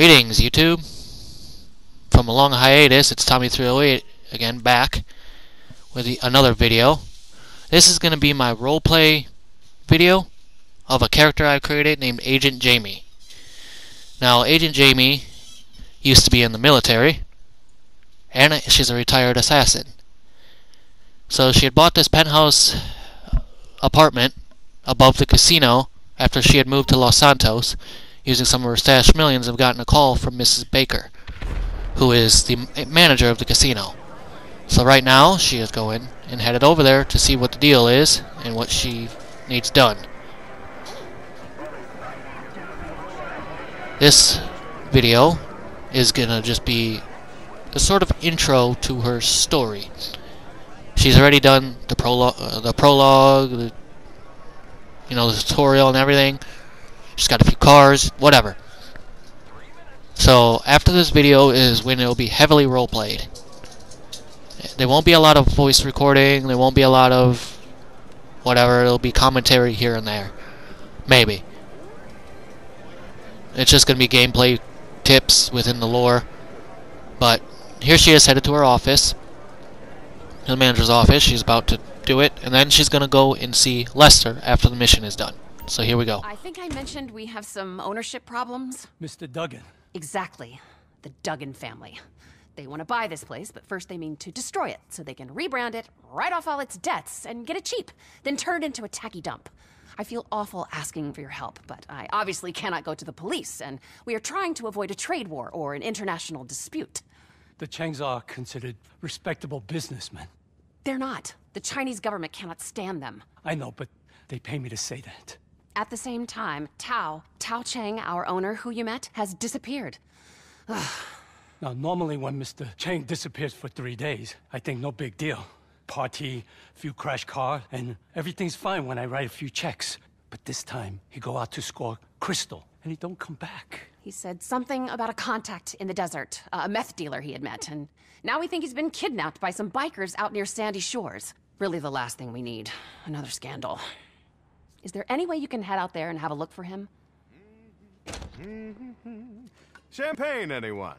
Greetings, YouTube. From a long hiatus, it's Tommy308 again, back with the, another video. This is going to be my roleplay video of a character I created named Agent Jamie. Now, Agent Jamie used to be in the military, and she's a retired assassin. So she had bought this penthouse apartment above the casino after she had moved to Los Santos using some of her stash millions have gotten a call from Mrs. Baker, who is the manager of the casino. So right now, she is going and headed over there to see what the deal is and what she needs done. This video is gonna just be a sort of intro to her story. She's already done the prologue, uh, the prologue, the, you know, the tutorial and everything. Got a few cars, whatever. So after this video is when it'll be heavily role-played. There won't be a lot of voice recording, there won't be a lot of whatever, it'll be commentary here and there. Maybe. It's just going to be gameplay tips within the lore. But here she is headed to her office. To The manager's office. She's about to do it. And then she's going to go and see Lester after the mission is done. So here we go. I think I mentioned we have some ownership problems. Mr. Duggan. Exactly. The Duggan family. They want to buy this place, but first they mean to destroy it so they can rebrand it, write off all its debts, and get it cheap, then turn it into a tacky dump. I feel awful asking for your help, but I obviously cannot go to the police, and we are trying to avoid a trade war or an international dispute. The Chengs are considered respectable businessmen. They're not. The Chinese government cannot stand them. I know, but they pay me to say that. At the same time, Tao, Tao Cheng, our owner who you met, has disappeared. now, normally when Mr. Cheng disappears for three days, I think no big deal. Party, few crash car, and everything's fine when I write a few checks. But this time, he go out to score crystal, and he don't come back. He said something about a contact in the desert, a meth dealer he had met, and now we think he's been kidnapped by some bikers out near Sandy Shores. Really the last thing we need. Another scandal. Is there any way you can head out there and have a look for him? Champagne, anyone?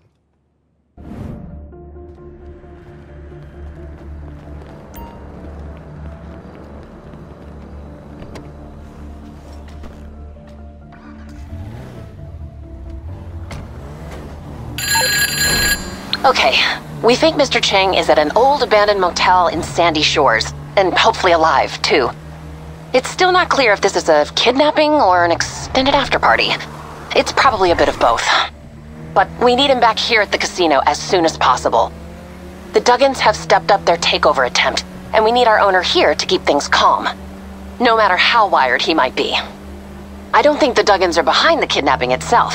Okay, we think Mr. Cheng is at an old abandoned motel in Sandy Shores, and hopefully alive, too. It's still not clear if this is a kidnapping or an extended after-party. It's probably a bit of both. But we need him back here at the casino as soon as possible. The Duggans have stepped up their takeover attempt, and we need our owner here to keep things calm. No matter how wired he might be. I don't think the Duggans are behind the kidnapping itself.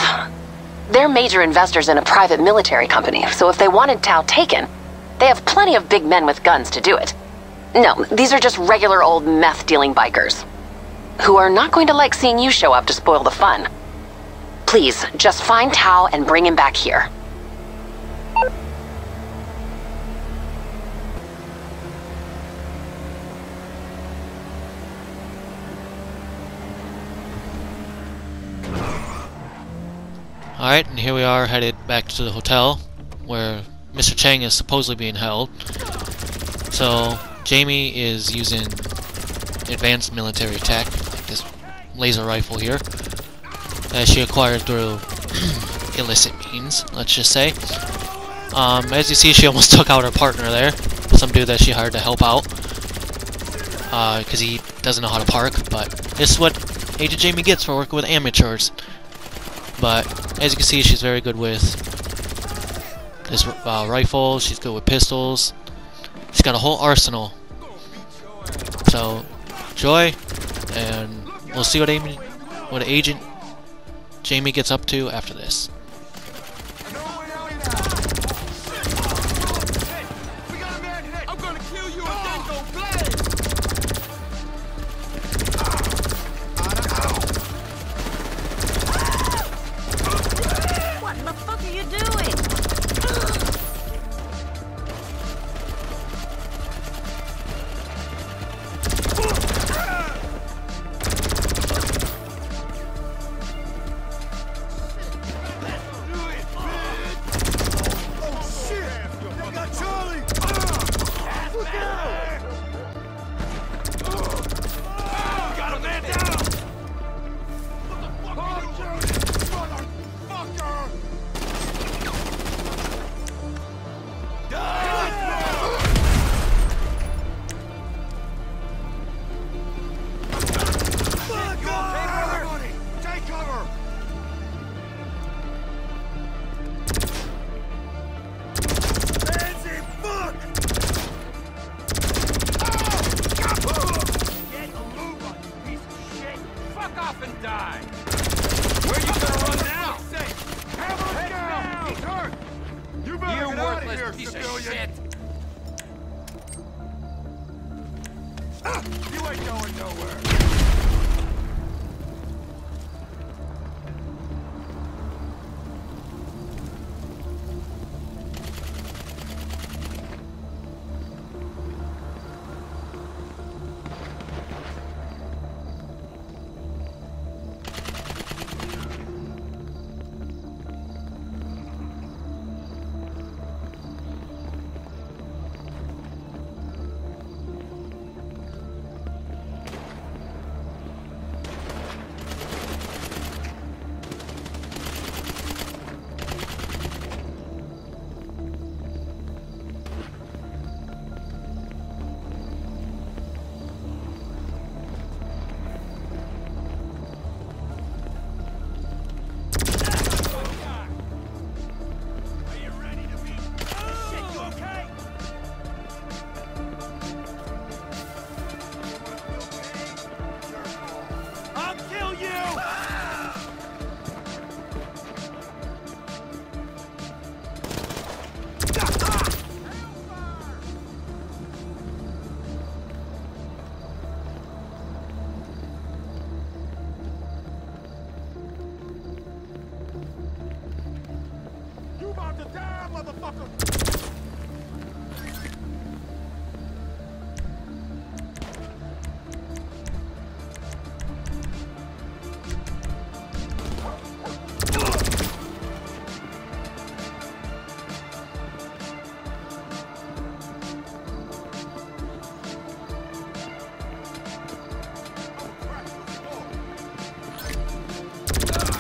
They're major investors in a private military company, so if they wanted Tao taken, they have plenty of big men with guns to do it. No, these are just regular old meth-dealing bikers. Who are not going to like seeing you show up to spoil the fun. Please, just find Tao and bring him back here. Alright, and here we are headed back to the hotel where Mr. Chang is supposedly being held. So, Jamie is using advanced military tech, like this laser rifle here, that she acquired through illicit means, let's just say. Um, as you see, she almost took out her partner there, some dude that she hired to help out, because uh, he doesn't know how to park, but this is what Agent Jamie gets for working with amateurs. But, as you can see, she's very good with this uh, rifle, she's good with pistols, She's got a whole arsenal. So, Joy, and we'll see what Amy, what Agent Jamie gets up to after this. Shit! Ah, you ain't going nowhere. Motherfucker! This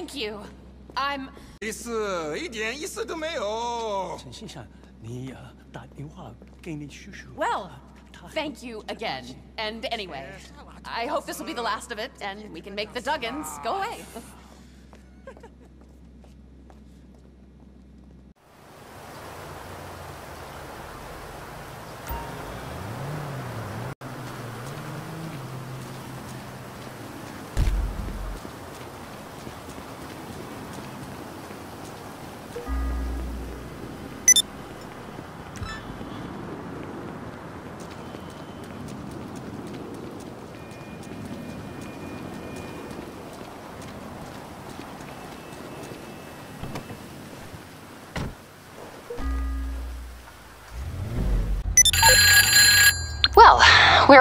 Thank you. I'm. 意思一点意思都没有。陈先生，你呃打电话给你叔叔。Well, thank you again. And anyway, I hope this will be the last of it, and we can make the Duggans go away.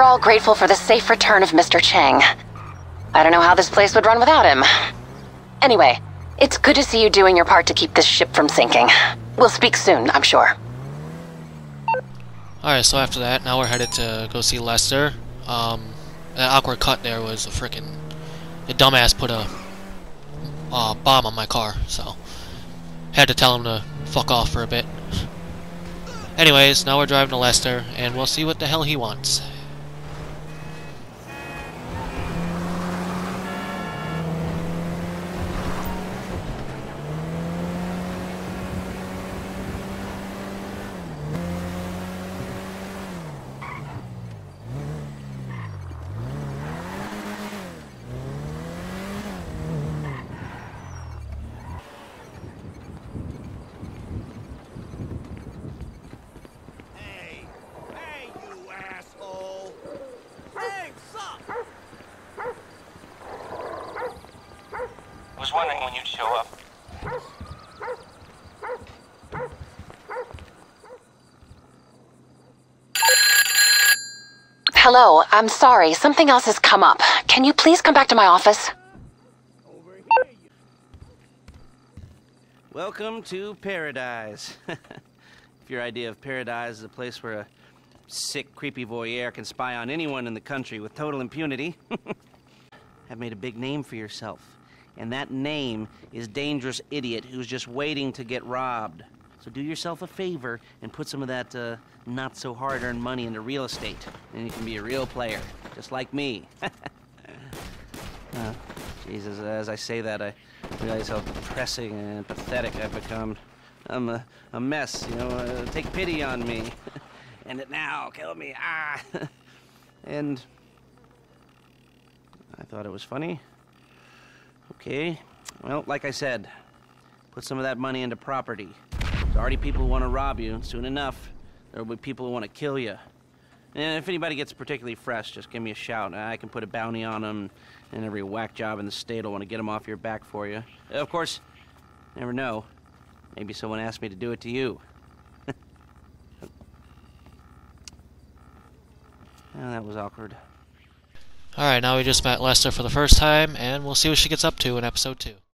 All grateful for the safe return of Mr. Cheng. I don't know how this place would run without him. Anyway, it's good to see you doing your part to keep this ship from sinking. We'll speak soon, I'm sure. Alright, so after that, now we're headed to go see Lester. Um, that awkward cut there was a freaking. The dumbass put a bomb on my car, so. Had to tell him to fuck off for a bit. Anyways, now we're driving to Lester, and we'll see what the hell he wants. Was wondering when you'd show up. Hello, I'm sorry, something else has come up. Can you please come back to my office? Over here, you. Welcome to paradise. if your idea of paradise is a place where a sick, creepy voyeur can spy on anyone in the country with total impunity, have made a big name for yourself. And that name is Dangerous Idiot who's just waiting to get robbed. So do yourself a favor and put some of that uh, not so hard earned money into real estate. And you can be a real player, just like me. Uh, Jesus, as I say that, I realize how depressing and pathetic I've become. I'm a, a mess, you know. Uh, take pity on me. End it now, kill me. Ah! and I thought it was funny. Okay. Well, like I said, put some of that money into property. There's already people who want to rob you. Soon enough, there will be people who want to kill you. And if anybody gets particularly fresh, just give me a shout. I can put a bounty on them, and every whack job in the state will want to get them off your back for you. Of course, never know. Maybe someone asked me to do it to you. Oh, that was awkward. Alright, now we just met Lester for the first time, and we'll see what she gets up to in episode 2.